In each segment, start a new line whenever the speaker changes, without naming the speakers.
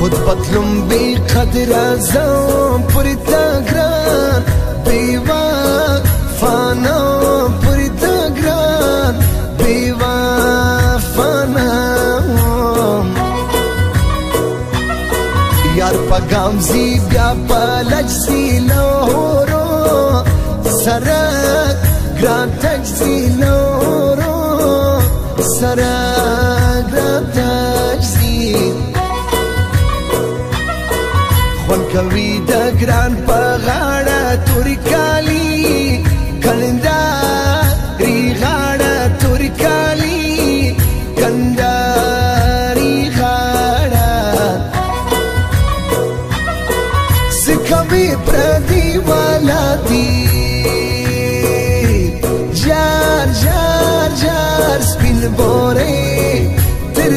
خود بطلم بی قدر ازم پوری تگران بی وفانم پوری تگران بی وفانم یار پا گامزی بیا پا لجزی لورو سرک گران تجزی لورو سرک گران تجزی کوي د ګران په غاړه تور کالی کندا ری غاړه تور کالی کندا ری غاړه سکمي پر دی والا دی جار جار جار سپین بورې تر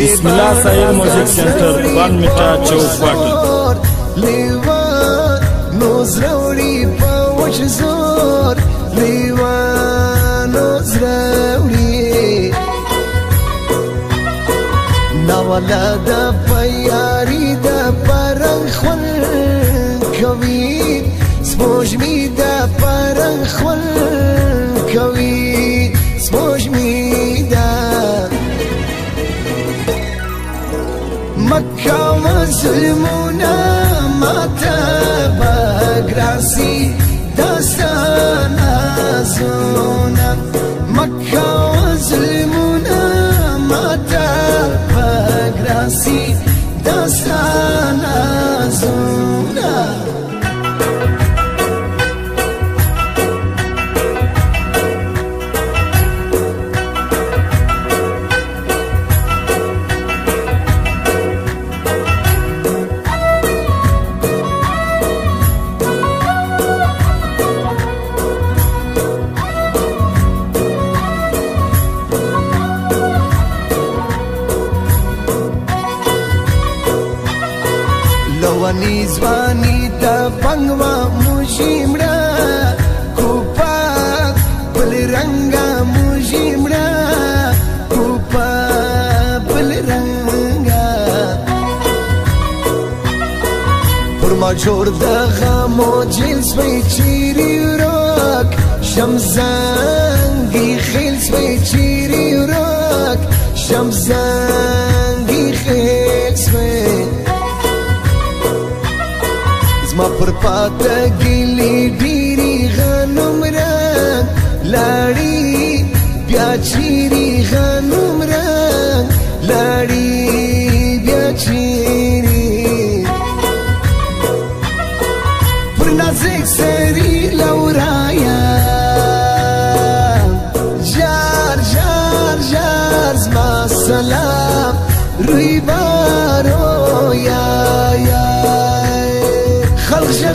بسم الله سایر میوزیک سنټر باندې میټا چوک واټ لیوا نو زروړي په وښ زور لیوا نو زروړي نو ولاد په یاري د پرنګ خل کوي سپوږ می د پرنګ خل کوي سپوږ می سلمونا ما تنسى لونی زوانی دا پنگوا موشی مڑا کوپاک بل رنگا موشی مڑا کوپاک بل رنگا پرما جوړ د غمو جنس وی چیری ورک شمزانگی خیلس وی چیری ورک شمزانگی پر پاته ګلی ډيري غنوم را لاړی بیا چیري غنوم را لاړی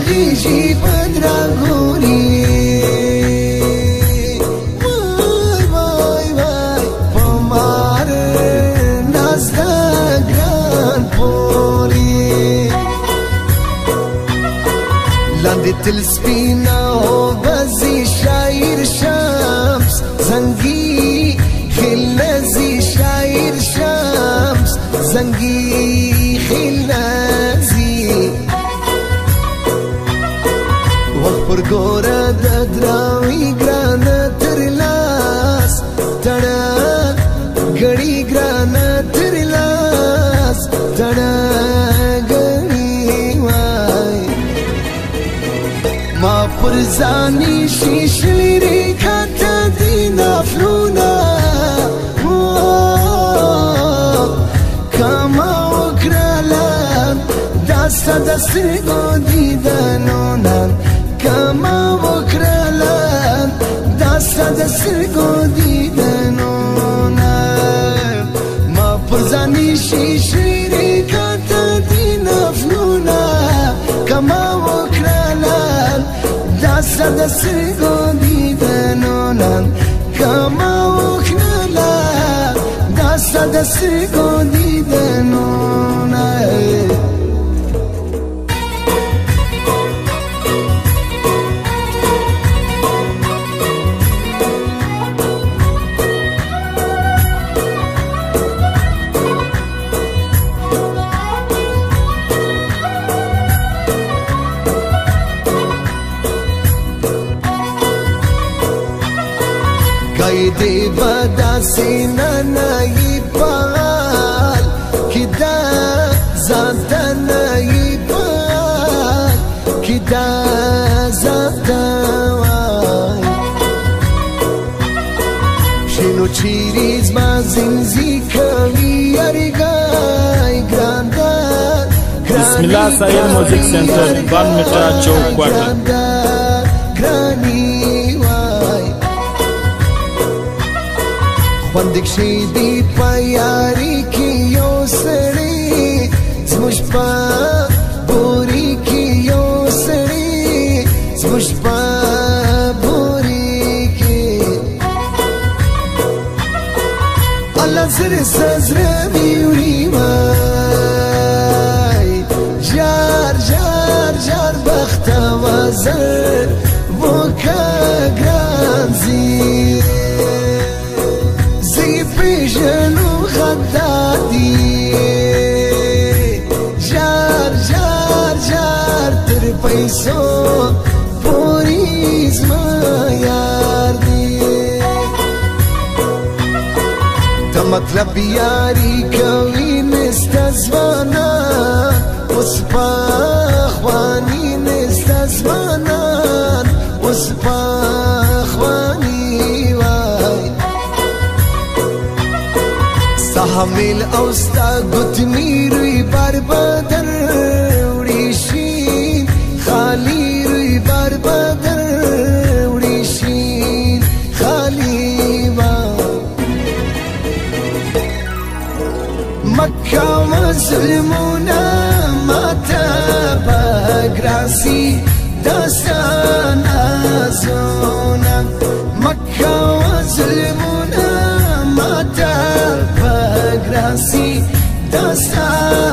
غیږي بدرا ګوري لاندې تل سپینا او بزي شاعر شمس زنګي خلزي شاير شمس زنګي خلزي gora da drawi grana tirlas tanak gadi grana tirlas tanak gadi mai ma purzani shishli rekha ta dina fluna Sada se godi dano Kama da Dasta da srgo diden ona Ma pozani shi shiri kata din afnuna Kama okralan Dasta da srgo diden ona Kama okralan Dasta da srgo diden ona vada sina na ipal kida zanta na ipal kida zanta bismillah sahil music center ban mitra chowk quarter خوندکشي دی پیاری کی یو سړی زموش په بوري کی یو سړی زموش په بوري کی الله زر سزر میوري ما جار جار جار بخت وزر مطلب یاری کوي نست زوانا اوس په خواني نست زوانا اوس په خواني وای سحمل او ستا ګوت میروي بربدر سلمونا ما تبقراسي داستانا زونا مكة وسلمونا ما تبقراسي داستانا